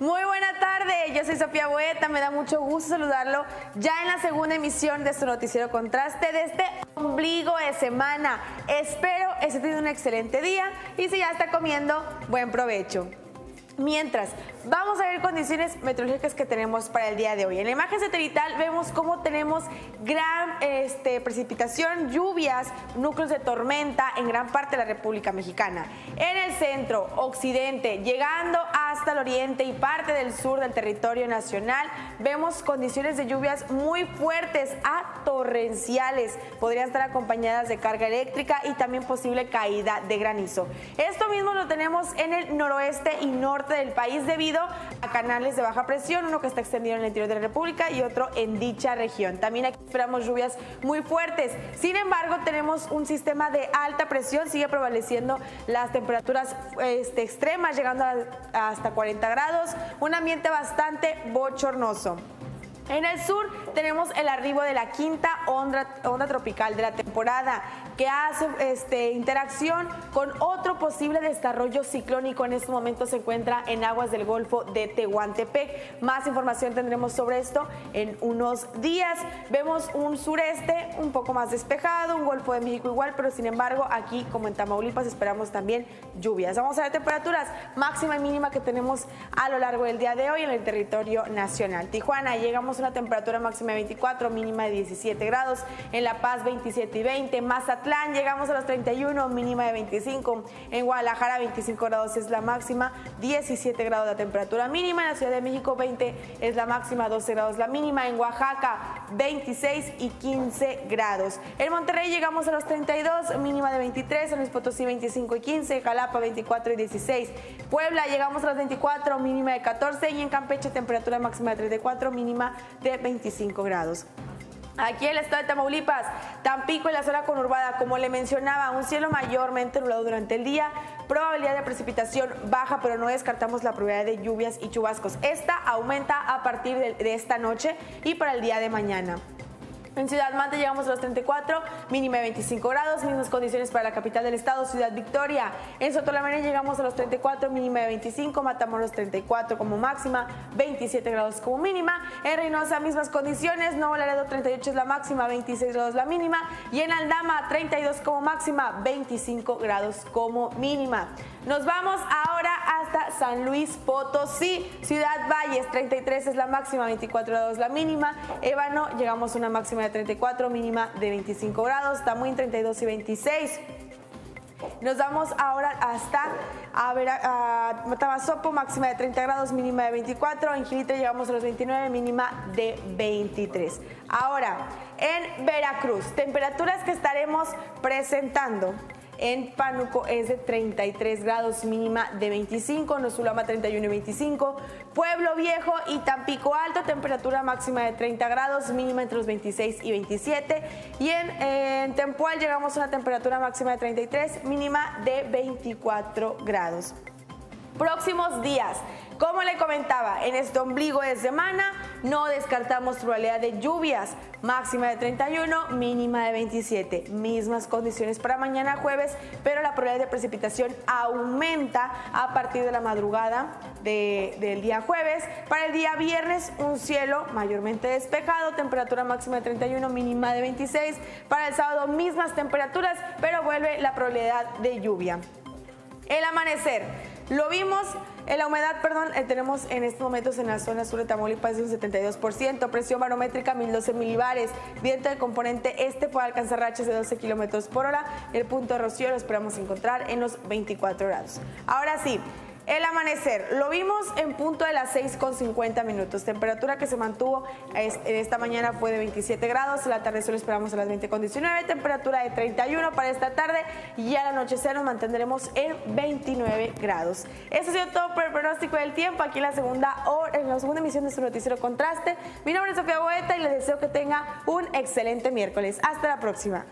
Muy buena tarde, yo soy Sofía Boeta, me da mucho gusto saludarlo ya en la segunda emisión de su noticiero Contraste de este ombligo de semana. Espero esté teniendo un excelente día y si ya está comiendo, buen provecho. Mientras, vamos a ver condiciones meteorológicas que tenemos para el día de hoy. En la imagen satelital vemos cómo tenemos gran este, precipitación, lluvias, núcleos de tormenta en gran parte de la República Mexicana. En el centro, occidente, llegando hasta el oriente y parte del sur del territorio nacional, vemos condiciones de lluvias muy fuertes a torrenciales. Podrían estar acompañadas de carga eléctrica y también posible caída de granizo. Esto mismo lo tenemos en el noroeste y norte del país debido a canales de baja presión, uno que está extendido en el interior de la República y otro en dicha región. También aquí esperamos lluvias muy fuertes. Sin embargo, tenemos un sistema de alta presión, sigue prevaleciendo las temperaturas este, extremas, llegando a, hasta 40 grados, un ambiente bastante bochornoso. En el sur tenemos el arribo de la quinta onda, onda tropical de la temporada que hace este, interacción con otro posible desarrollo ciclónico. En este momento se encuentra en aguas del Golfo de Tehuantepec. Más información tendremos sobre esto en unos días. Vemos un sureste un poco más despejado, un Golfo de México igual, pero sin embargo aquí como en Tamaulipas esperamos también lluvias. Vamos a ver temperaturas máxima y mínima que tenemos a lo largo del día de hoy en el territorio nacional. Tijuana llegamos una temperatura máxima de 24, mínima de 17 grados. En La Paz 27 y 20. Mazatlán llegamos a los 31, mínima de 25. En Guadalajara 25 grados es la máxima, 17 grados la temperatura mínima. En la Ciudad de México 20 es la máxima, 12 grados la mínima. En Oaxaca 26 y 15 grados. En Monterrey llegamos a los 32, mínima de 23. En Luis Potosí 25 y 15. Jalapa 24 y 16. Puebla llegamos a los 24, mínima de 14. Y en Campeche temperatura máxima de 34, mínima de 25 grados. Aquí en el estado de Tamaulipas, Tampico y la zona conurbada, como le mencionaba, un cielo mayormente nublado durante el día, probabilidad de precipitación baja, pero no descartamos la probabilidad de lluvias y chubascos. Esta aumenta a partir de esta noche y para el día de mañana. En Ciudad Mante llegamos a los 34, mínima de 25 grados, mismas condiciones para la capital del estado, Ciudad Victoria. En Sotolamene llegamos a los 34, mínima de 25, Matamoros 34 como máxima, 27 grados como mínima. En Reynosa mismas condiciones, Nuevo Laredo 38 es la máxima, 26 grados la mínima. Y en Aldama 32 como máxima, 25 grados como mínima. Nos vamos ahora hasta San Luis Potosí, Ciudad Valles 33 es la máxima, 24 grados la mínima. Ébano llegamos a una máxima de 34, mínima de 25 grados. Tamuín 32 y 26. Nos vamos ahora hasta a, máxima de 30 grados, mínima de 24. En Gilito llegamos a los 29, mínima de 23. Ahora, en Veracruz, temperaturas que estaremos presentando. En Pánuco es de 33 grados, mínima de 25. Nosulama 31 y 25. Pueblo Viejo y Tampico Alto, temperatura máxima de 30 grados, mínima entre los 26 y 27. Y en, en Tempual llegamos a una temperatura máxima de 33, mínima de 24 grados. Próximos días. Como le comentaba, en este ombligo de semana no descartamos probabilidad de lluvias, máxima de 31, mínima de 27. Mismas condiciones para mañana jueves, pero la probabilidad de precipitación aumenta a partir de la madrugada del día jueves. Para el día viernes, un cielo mayormente despejado, temperatura máxima de 31, mínima de 26. Para el sábado, mismas temperaturas, pero vuelve la probabilidad de lluvia. El amanecer. Lo vimos, en la humedad, perdón, eh, tenemos en estos momentos en la zona sur de Tamaulipas de un 72%, presión barométrica 1012 milibares, viento de componente este puede alcanzar rachas de 12 kilómetros por hora, el punto de rocío lo esperamos encontrar en los 24 grados. Ahora sí, el amanecer, lo vimos en punto de las 6 con 50 minutos. Temperatura que se mantuvo esta mañana fue de 27 grados. El atardecer lo esperamos a las 20 con 19. Temperatura de 31 para esta tarde. Y al anochecer nos mantendremos en 29 grados. Eso ha sido todo por el pronóstico del tiempo. Aquí en la segunda, en la segunda emisión de su noticiero Contraste. Mi nombre es Sofía Boeta y les deseo que tenga un excelente miércoles. Hasta la próxima.